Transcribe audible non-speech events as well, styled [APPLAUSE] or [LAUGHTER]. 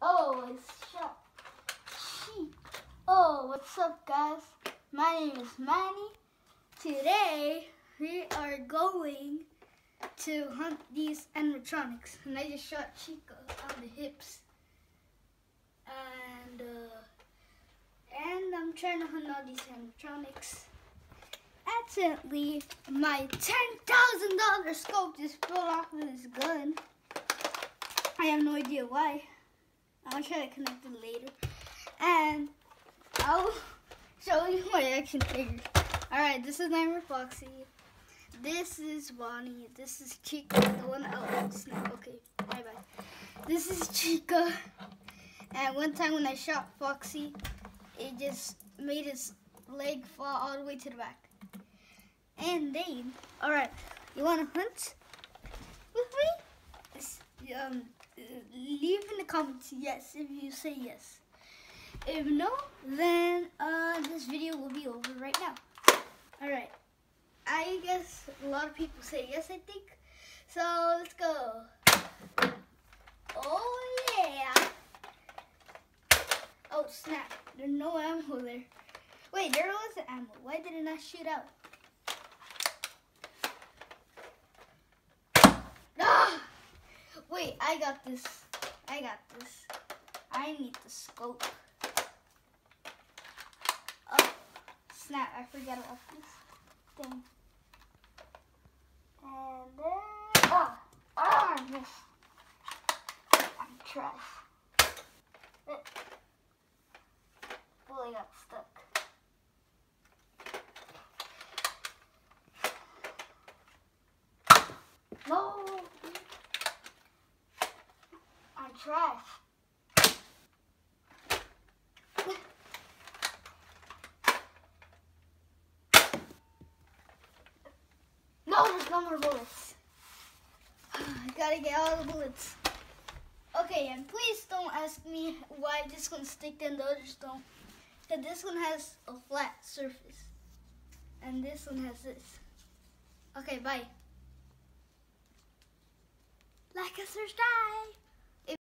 Oh, it's shot. Sheep. Oh, what's up, guys? My name is Manny. Today, we are going to hunt these animatronics. And I just shot Chica on the hips. And, uh, and I'm trying to hunt all these animatronics. Accidentally, my $10,000 scope just fell off of this gun. I have no idea why. I'll try to connect it later. And I'll show you my action figures. Alright, this is Nightmare Foxy. This is Bonnie. This is Chica. The one snap. Okay, bye bye. This is Chica. And one time when I shot Foxy, it just made his leg fall all the way to the back. And then, alright, you wanna hunt with me? Um, leave in the comments yes if you say yes. If no, then uh, this video will be over right now. Alright, I guess a lot of people say yes, I think. So let's go. Oh yeah. Oh snap, there's no ammo there. Wait, there was ammo. Why did it not shoot out? Wait, I got this. I got this. I need the scope. Oh, snap. I forgot about this thing. And then, oh, oh, I missed. I'm trash. Oh, I got stuck. No! trash. No, there's no more bullets. [SIGHS] I gotta get all the bullets. Okay, and please don't ask me why this one stick and the others don't. Because this one has a flat surface. And this one has this. Okay, bye. Like a subscribe.